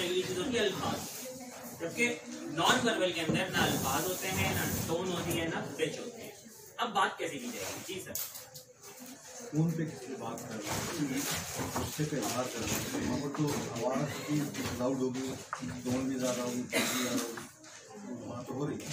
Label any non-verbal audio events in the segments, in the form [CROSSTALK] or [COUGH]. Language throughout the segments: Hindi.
अगली चीज़ होती है अल्फाज। जबकि नॉन वर्बल के अंदर ना अल्फाज होते हैं ना टोन होती है ना पिच होती है। अब बात कैसे की जाएगी? जी सर। फ़ोन पे किसी बात कर रहे हैं उससे पे बात कर हैं पर तो आवाज़ की लाउड होगी टोन भी ज़्यादा होगी भी तो वहाँ तो हो रही है।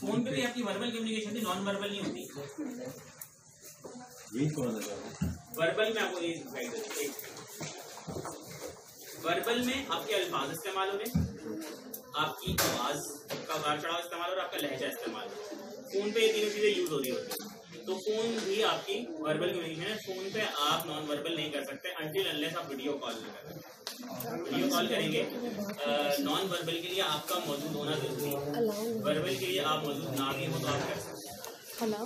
फ़ोन पे भी आपकी वर्बल कम्युनिकेशन थी नॉन वर्बल नहीं होती। यही तो मैं लगा रहा हूँ। वर्बल में आपको है वर्बल में आपके अल्फाज इस्तेमाल हो रहे आपकी आवाज़ का उतार चढ़ाव इस्तेमाल हो रहा है आपका लहजा इस्तेमाल। हो फ़ोन पे ये तीनों चीज़ें यूज़ हो रही होती है। तो फ़ोन भी आपकी वर्बल कम्युनिकेशन है फ़ोन पे आप नॉन वर्बल नहीं कर सकते अनटिल अनलेस आप वीडियो कॉल नहीं करें वीडियो कॉल करेंगे नॉन वर्बल के लिए आपका मौजूद होना ज़रूरी है। वर्बल के लिए आप मौजूद ना भी हो तो आप कर सकते हैं। हेलो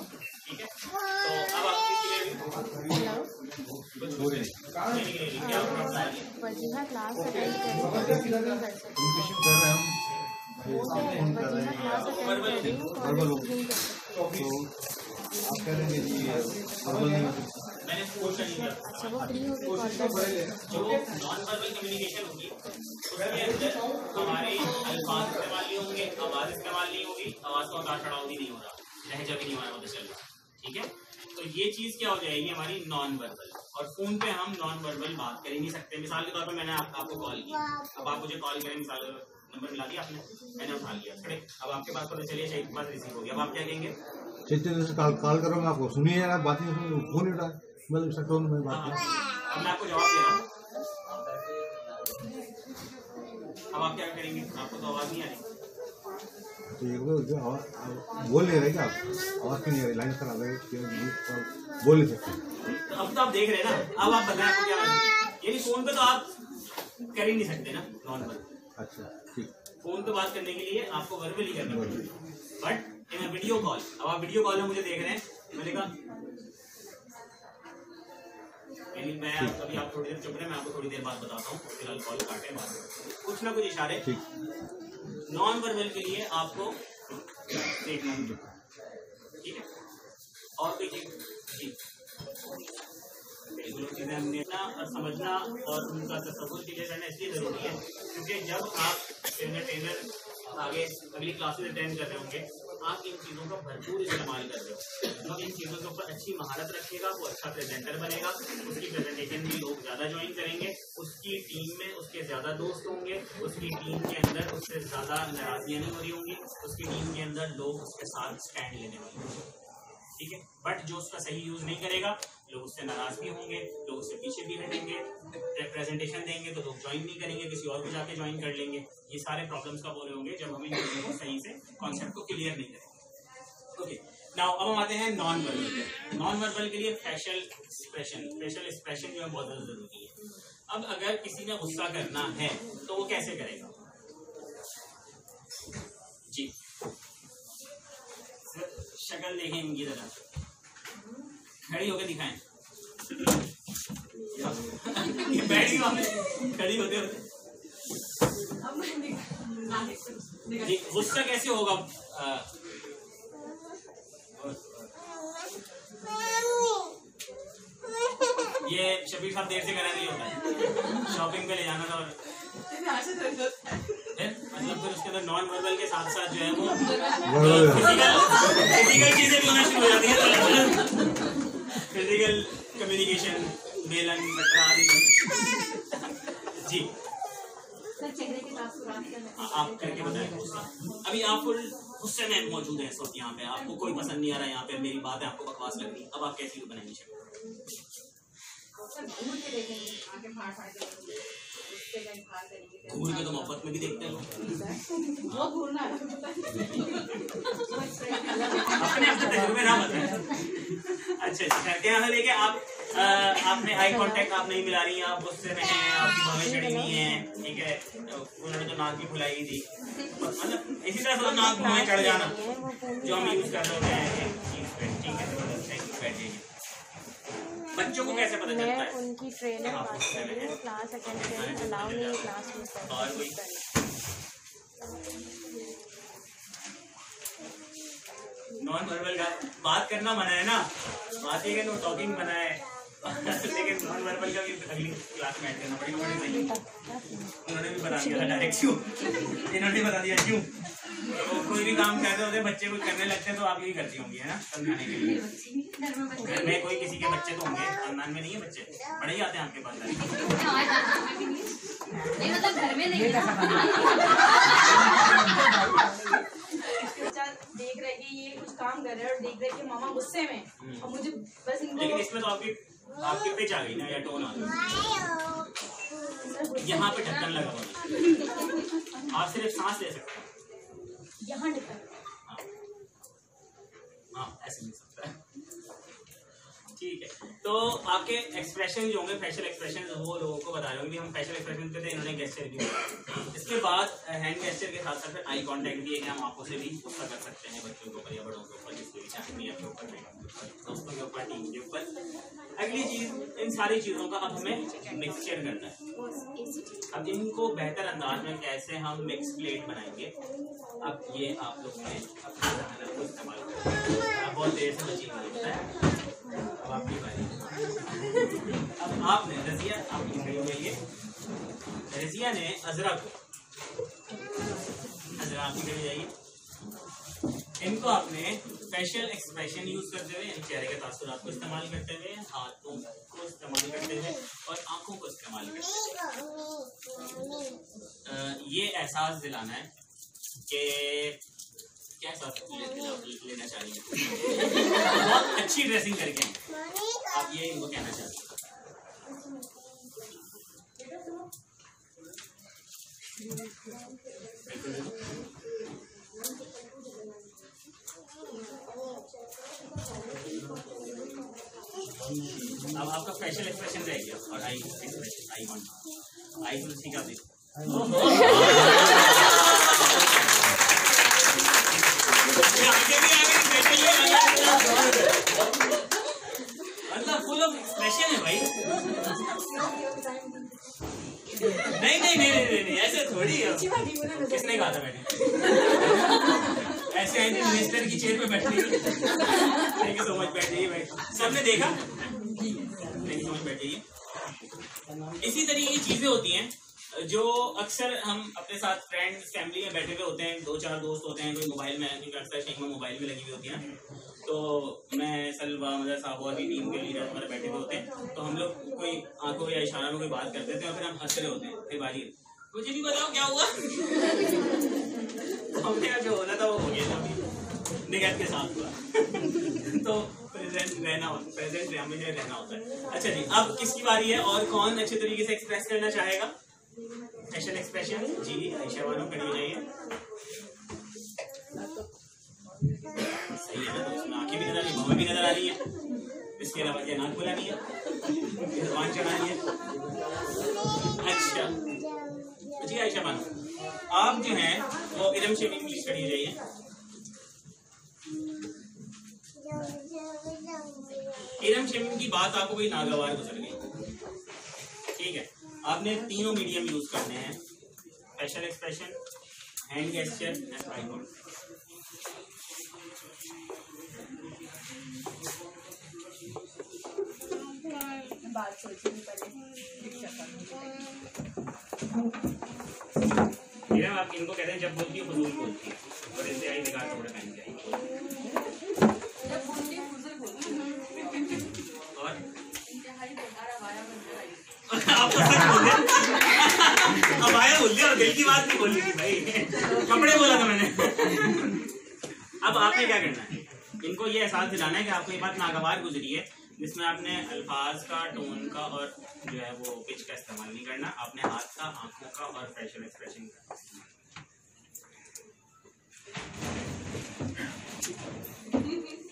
ठीक है? तो अब आपकी क्लियर हेलो हो रही है क्या प्रॉब्लम आ रही है वजीहा क्लास अटेंड करें। तो मैंने क्वेश्चन नहीं किया। अच्छा हैं जो नॉन वर्बल कम्युनिकेशन होगी उसके अंदर हमारे अल्फाज इस्तेमाल नहीं होंगे आवाज़ इस्तेमाल नहीं होगी आवाज़ का भी नहीं हो रहा लहजा भी नहीं हमारा पता चल रहा ठीक है? तो ये चीज़ क्या हो जाएगी हमारी नॉन वर्बल और फ़ोन पे हम नॉन वर्बल बात कर ही नहीं सकते। मिसाल के तौर पर मैंने आप, आपको कॉल की अब आप मुझे कॉल करें मिसाल नंबर मिला दिया आपने। मैंने उठा लिया। खड़े अब आपके पास पता चलिए शायद के पास रिसीव हो गया अब आप क्या कहेंगे? चेतन से कॉल कॉल करो मैं आपको। सुनिए यार बात नहीं सुनिए फ़ोन उठा मतलब सकता हूँ मैं बात हाँ, अब मैं आपको जवाब दे रहा हूँ। अब आप क्या करेंगे? आपको तो आवाज़ नहीं आ रही। बोल नहीं रहे आप आवाज़ क्यों नहीं लाइन खराब है बोल नहीं सकते अब तो आप देख रहे हैं ना अब आप क्या यानी फ़ोन पे तो आप कर ही नहीं सकते ना नॉर्मल अच्छा ठीक फ़ोन पे बात करने के लिए आपको वर्बल करना पड़ेगा बट वीडियो कॉल अब आप वीडियो कॉल में मुझे देख रहे हैं मैंने कहा यानी मैं अभी आप थोड़ी देर चुप रहे, मैं आपको थोड़ी देर बाद बताता हूँ। फ़िलहाल कॉल काटे बाद कुछ ना कुछ इशारे। नॉन वर्बल के लिए आपको ठीक है? और देखिए जी। चीज़ें हमने और समझना और उनका तस्वुर लिए करना इसलिए ज़रूरी है, क्योंकि जब आप ट्रेनर ट्रेनर आगे अगली क्लासेस अटेंड कर रहे होंगे आप इन चीज़ों का भरपूर इस्तेमाल कर रहे हो। तो इन चीज़ों के ऊपर अच्छी महारत रखेगा, वो अच्छा प्रेजेंटर बनेगा, उसकी प्रेजेंटेशन भी लोग ज़्यादा ज्वाइन करेंगे, उसकी टीम में उसके ज़्यादा दोस्त होंगे, उसकी टीम के अंदर उससे ज़्यादा नाराजियाँ नहीं हो रही होंगी, उसकी टीम के अंदर लोग उसके साथ स्टैंड लेने वाले होंगे। ठीक है? बट जो उसका सही यूज़ नहीं करेगा लोग उससे नाराज़ भी होंगे, लोग उससे पीछे भी हटेंगे प्रेजेंटेशन देंगे तो लोग ज्वाइन नहीं करेंगे, किसी और को जाके ज्वाइन कर लेंगे। ये सारे प्रॉब्लम्स कब हो रहे होंगे जब हम इन चीज़ों को सही से कॉन्सेप्ट को क्लियर नहीं करेंगे। ओके नाउ अब हम आते हैं नॉन वर्बल नॉन वर्बल के लिए फेशियल एक्सप्रेशन फेशियल एक्सप्रेशन जो है बहुत ज़्यादा ज़रूरी है। अब अगर किसी ने गुस्सा करना है तो वो कैसे करेगा? जी। शक्ल देखें इनकी जरा। खड़ी होकर दिखाएँ। ये बैठ गई खड़ी होते होते। गुस्सा कैसे होगा? ये शबीर साहब देर से करा नहीं होता शॉपिंग पे ले जाना था और मतलब फिर उसके अंदर नॉन वर्बल के साथ साथ जो है वो फ़िज़िकल फ़िज़िकल चीज़ें भी होना शुरू हो जाती है। फ़िज़िकल कम्युनिकेशन मेलन बटरा आदि जी आप करके बताएँ। अभी आप फुल गुस्से में मौजूद हैं इस वक्त यहाँ पे। आपको कोई पसंद नहीं आ रहा है यहाँ पे। मेरी बात है आपको बकवास लग रही। अब आप कैसी बनाएँगे शक्ल घूर के तो मोहब्बत में भी देखते हैं लोग अपने अपने तजुर्बे ना बताएँ अच्छा अच्छा क्या हाल है कि आप अ, आपने आई कांटेक्ट आप नहीं मिला रही हैं आप गुस्से में हैं आपकी बाहें चढ़ी हुई हैं ठीक है? उन्होंने तो नाक भी फुलाई थी। मतलब इसी तरह से तो नाक बाहें चढ़ जाना जो हम यूज़ कर रहे हैं ठीक है? जाइए बच्चों को कैसे पता चलता है? उनकी ट्रेनर बात कर रही हूँ क्लास अटेंड करें अलाउ नहीं है क्लास में और कोई? नॉन वर्बल का बात करना मना है ना? बात ये नो टॉकिंग मना है। वर्बल का भी अगली क्लास में ऐड करना पड़ेगा बड़े सही उन्होंने भी बता दिया था डायरेक्ट क्यों? इन्होंने भी बता दिया क्यों? तो कोई भी काम करते होते बच्चे कुछ करने लगते हैं तो आप यही करती होंगी है ना समझाने के लिए। घर में कोई किसी के बच्चे तो होंगे खानदान में नहीं है बच्चे। बड़े ही आते हैं आपके पास नहीं मतलब घर में नहीं देख रहा है ये कुछ काम कर रहे हैं और देख रहा है कि मामा गुस्से में और मुझे बस लेकिन इसमें तो आपकी आपकी पिच आ गई ना या टोन? आ गई यहाँ पे ढक्कन लगा हुआ आप सिर्फ़ सांस ले सकते हैं। यहाँ हाँ हाँ ऐसे मिल सकता है। ठीक है तो आपके एक्सप्रेशन जो होंगे फेशियल एक्सप्रेशन वो लोगों को बता रहे होंगे हम फेशियल एक्सप्रेशन करते हैं इन्होंने गेस्चर भी इसके बाद हैंड गेस्चर के साथ साथ आई कांटेक्ट भी है कि हम आँखों से भी गुस्सा कर सकते हैं बच्चों के ऊपर या बड़ों के ऊपर जिसके भी चाहे अगली चीज़, इन सारी चीज़ों का अब हमें मिक्सचर करना है। अब इनको बेहतर अंदाज में कैसे हम मिक्स प्लेट बनाएँगे, अब ये आप लोग ने अपनी इस्तेमाल करें बहुत देर से बची है। अब आपने, रजिया आपकी खड़ी हो गई है रजिया ने अजरा को अजरा आपकी खड़ी जाइए। इनको आपने फेशियल एक्सप्रेशन यूज़ करते हुए चेहरे के तासुरात को इस्तेमाल करते हुए, हाथों को इस्तेमाल करते हुए और आँखों को इस्तेमाल करते हुए। ये एहसास दिलाना है कि क्या एहसास लेना चाहिए बहुत अच्छी ड्रेसिंग करके आप ये इनको कहना चाहते हैं अब आपका फेशियल एक्सप्रेशन रह गया और eye expression I can't I का एक्सप्रेशन है भाई। नहीं नहीं नहीं नहीं नहीं, ऐसे थोड़ी है। किसने कहा था मैंने? ऐसे आई मिनिस्टर की चेयर पे बैठी थैंक यू सो मच बैठ भाई। सबने देखा? बैठ जाइए इसी तरीके की चीज़ें होती हैं, जो अक्सर हम अपने साथ फ्रेंड्स फैमिली में बैठे हुए होते हैं। दो चार दोस्त होते हैं, कोई मोबाइल में क्योंकि अक्सर शेख में मोबाइल में लगी हुई होती है। तो मैं, सलवा, मदर साहब और भी टीम के लीडर हमारे बैठे हुए होते हैं। तो हम लोग कोई आँखों या इशारा में कोई बात करते थे और फिर हम हंस रहे होते हैं। फिर बाजी मुझे भी बताओ, क्या हुआ? हमने जो होना था वो हो गया था निगत के साथ हुआ। [LAUGHS] तो प्रेजेंट रहना होता प्रेजेंट हमेशा रहना होता है। अच्छा जी, अब किसकी बारी है और कौन अच्छे तरीके से एक्सप्रेस करना चाहेगा? फेशियल एक्सप्रेशन जी, आयशा बानो खड़ी हो जाइए। सही है ना तो आँखें भी नज़र आ रही भवें भी नज़र आ रही है। इसके अलावा क्या नाक बुलानी है चढ़ानी है। अच्छा। जी, आयशा आप जो हैं, वो इरम शेख इंग्लिश खड़ी हो जाइए। इरम शेमिन की बात आपको कोई नागवार गुजर गई। ठीक है, आपने तीनों मीडियम यूज़ करने हैं। Facial expression hand gesture and आई बात सोचनी पड़े इरम आप इनको कहते हैं जब बोलती है, फजूल बोलती है। और इसे आई निकाल कपड़े पहन के आई। अब आया बोल दिया और दिल की बात नहीं बोली। भाई कपड़े बोला था मैंने। अब आपने क्या करना है? इनको ये एहसास दिलाना है कि आपको ये बात नागवार गुजरी है जिसमें आपने अल्फाज का टोन का और जो है वो पिच का इस्तेमाल नहीं करना। आपने हाथ का आँखों का और फेशियल एक्सप्रेशन का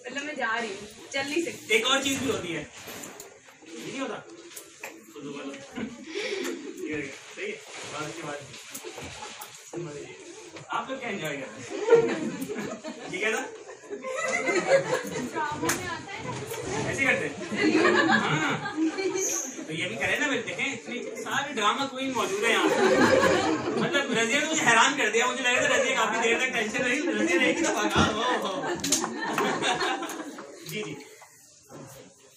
मतलब मैं जा रही हूँ। चल नहीं सकती। एक और चीज़ भी होती है। ये नहीं होता खुद बोलो ये देखिए, सही है और उसके बाद लोग क्या एंजॉय कर रहे हैं ठीक है ना? ऐसे करते हैं। हाँ। तो ये भी करें ना फिर, देखें, इतनी सारे ड्रामा क्वीन मौजूद है यहाँ मतलब रजिया ने मुझे हैरान कर दिया, मुझे लगा था रजिया काफ़ी देर तक टेंशन रही रजिया एक ही दफ़ा हो। जी जी।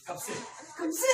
कब से? कब से?